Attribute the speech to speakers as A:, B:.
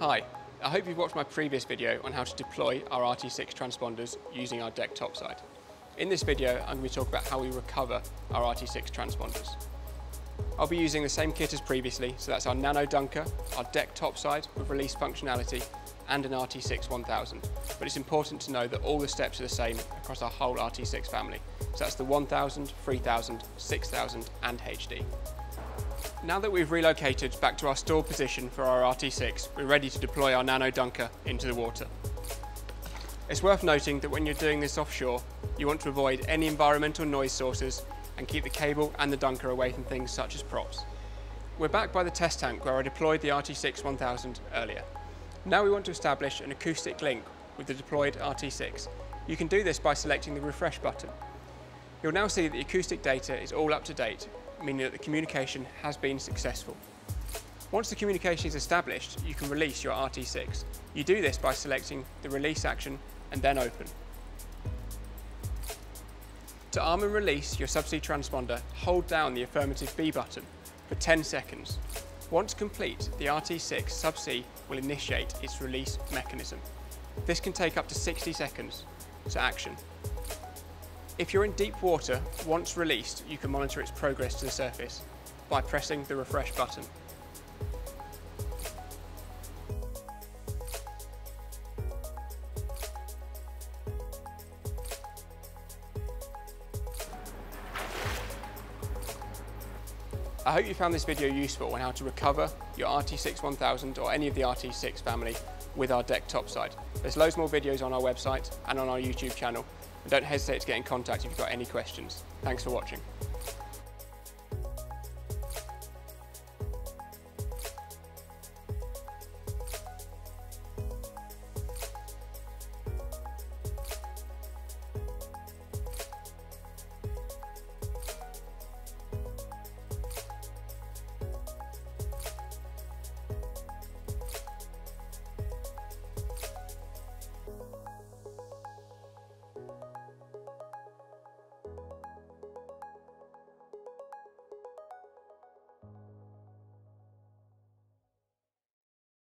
A: Hi, I hope you've watched my previous video on how to deploy our RT6 transponders using our deck topside. In this video, I'm going to talk about how we recover our RT6 transponders. I'll be using the same kit as previously, so that's our Nano Dunker, our deck topside with release functionality, and an RT6 1000. But it's important to know that all the steps are the same across our whole RT6 family. So that's the 1000, 3000, 6000 and HD. Now that we've relocated back to our stored position for our RT6, we're ready to deploy our Nano Dunker into the water. It's worth noting that when you're doing this offshore, you want to avoid any environmental noise sources and keep the cable and the dunker away from things such as props. We're back by the test tank where I deployed the RT6 1000 earlier. Now we want to establish an acoustic link with the deployed RT6. You can do this by selecting the refresh button. You'll now see that the acoustic data is all up to date meaning that the communication has been successful. Once the communication is established, you can release your RT6. You do this by selecting the release action and then open. To arm and release your subsea transponder, hold down the affirmative B button for 10 seconds. Once complete, the RT6 subsea will initiate its release mechanism. This can take up to 60 seconds to action. If you're in deep water, once released, you can monitor its progress to the surface by pressing the refresh button. I hope you found this video useful on how to recover your RT6 1000 or any of the RT6 family with our deck topside. There's loads more videos on our website and on our YouTube channel and don't hesitate to get in contact if you've got any questions. Thanks for watching.